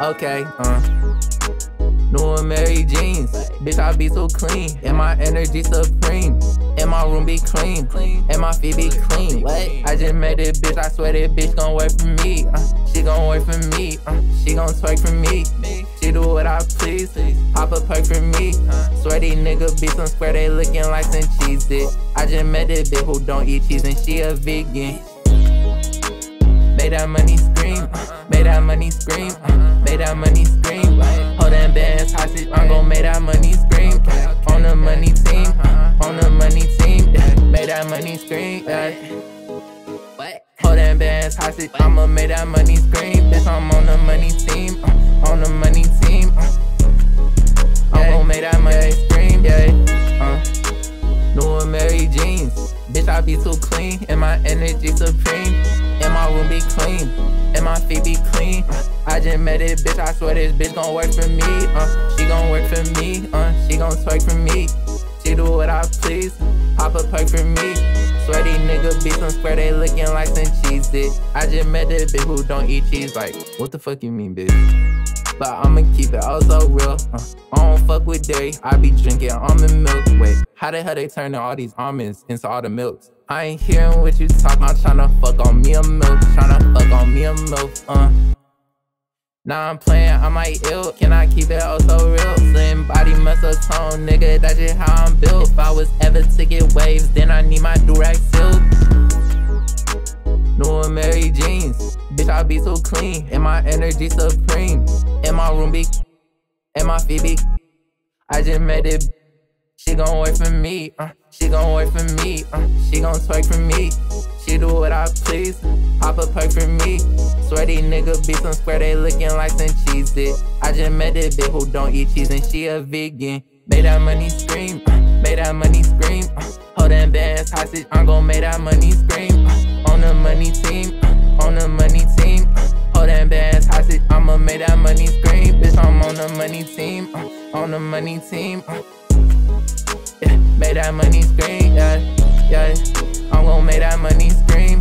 Okay, uh. New Amiri jeans, bitch, I be so clean, and my energy supreme. And my room be clean, and my feet be clean. What? I just met this bitch, I swear that bitch gon' work for me. Uh, she gon' work for me, uh, she gon' twerk for me. She do what I please, pop a perk for me. Swear these niggas be some square, they looking like some Cheez-It. I just met this bitch who don't eat cheese, and she a vegan. Made that money scream, made that money scream, uh, made that money scream. Uh. Hold them bands hostage, I'm gon' make that money scream. Uh. On the money team, on the money team, made that money scream. Hold them bands hostage, I'ma make that money scream. Bitch, I'm on the money team, on the money team. I'm gon' make that money scream, yeah. Uh, new Amiri jeans, bitch, I be too clean, and my energy supreme. My room be clean, and my feet be clean. I just met this bitch, I swear this bitch gon' work for me. Uh, she gon' work for me, uh, she gon' twerk for me. She do what I please, pop a perk for me. Swear these niggas be some square, they looking like some Cheez-It. I just met this bitch who don't eat cheese, like, what the fuck you mean, bitch? But I'ma keep it all so real. Uh, I don't fuck with dairy, I be drinking almond milk. Wait, how the hell they turning all these almonds into all the milks? I ain't hearing what you talk, I'm tryna fuck on me a milk, tryna fuck on me a milk, uh. Now I'm playing, I might ill, can I keep it all so real? Slim body, muscle tone, nigga, that's just how I'm built. If I was ever to get waves, then I need my durag silk. New Amiri jeans, bitch, I be so clean, and my energy supreme. And my room be, and my feet be. I just made it, she gon' work for me, uh, she gon' work for me, uh, she gon' twerk for me. She do what I please, pop a perk for me. Swear these niggas be some square, they looking like some cheese. I just met this bitch who don't eat cheese and she a vegan. Made that money scream, uh, made that money scream. Uh, hold them bands hostage, I'm gon' make that money scream. Uh, on the money team, uh, on the money team. Uh, hold them bands hostage, I'ma make that money scream. Bitch, I'm on the money team, uh, on the money team. Uh, yeah, make that money scream, yeah, yeah. I'm gon' make that money scream.